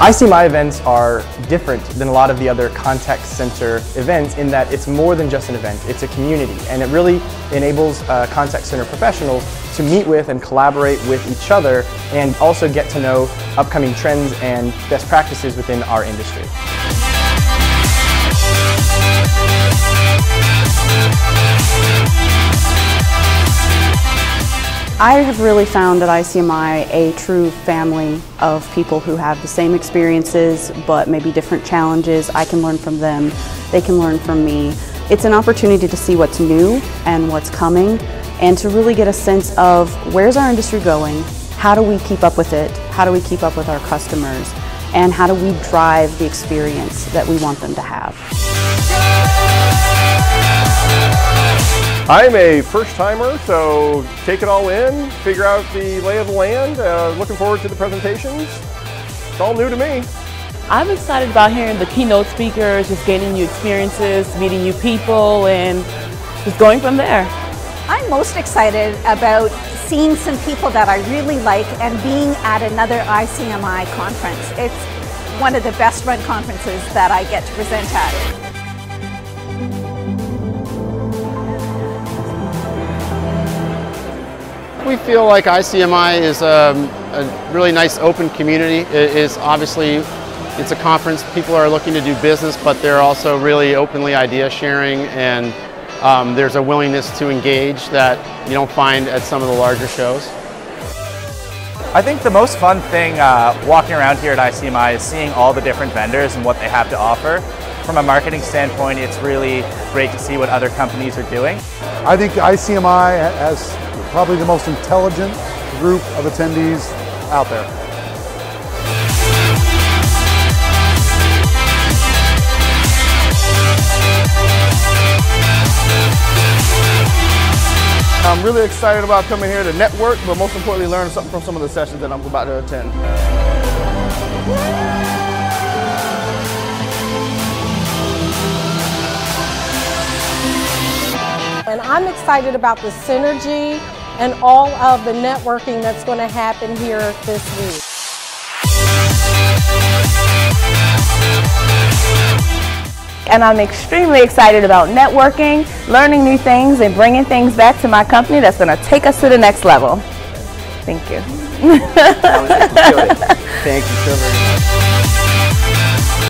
ICMI events are different than a lot of the other contact center events in that it's more than just an event, it's a community and it really enables uh, contact center professionals to meet with and collaborate with each other and also get to know upcoming trends and best practices within our industry. I have really found at ICMI a true family of people who have the same experiences but maybe different challenges. I can learn from them, they can learn from me. It's an opportunity to see what's new and what's coming and to really get a sense of where's our industry going, how do we keep up with it, how do we keep up with our customers, and how do we drive the experience that we want them to have. I'm a first timer, so take it all in, figure out the lay of the land. Uh, looking forward to the presentations. It's all new to me. I'm excited about hearing the keynote speakers, just gaining new experiences, meeting new people, and just going from there. I'm most excited about seeing some people that I really like and being at another ICMI conference. It's one of the best run conferences that I get to present at. We feel like ICMI is a, a really nice open community. It is obviously, it's a conference, people are looking to do business, but they're also really openly idea sharing and um, there's a willingness to engage that you don't find at some of the larger shows. I think the most fun thing uh, walking around here at ICMI is seeing all the different vendors and what they have to offer. From a marketing standpoint, it's really great to see what other companies are doing. I think ICMI has probably the most intelligent group of attendees out there. I'm really excited about coming here to network, but most importantly learn something from some of the sessions that I'm about to attend. And I'm excited about the synergy and all of the networking that's going to happen here this week. And I'm extremely excited about networking, learning new things, and bringing things back to my company that's going to take us to the next level. Thank you. Thank you so very much.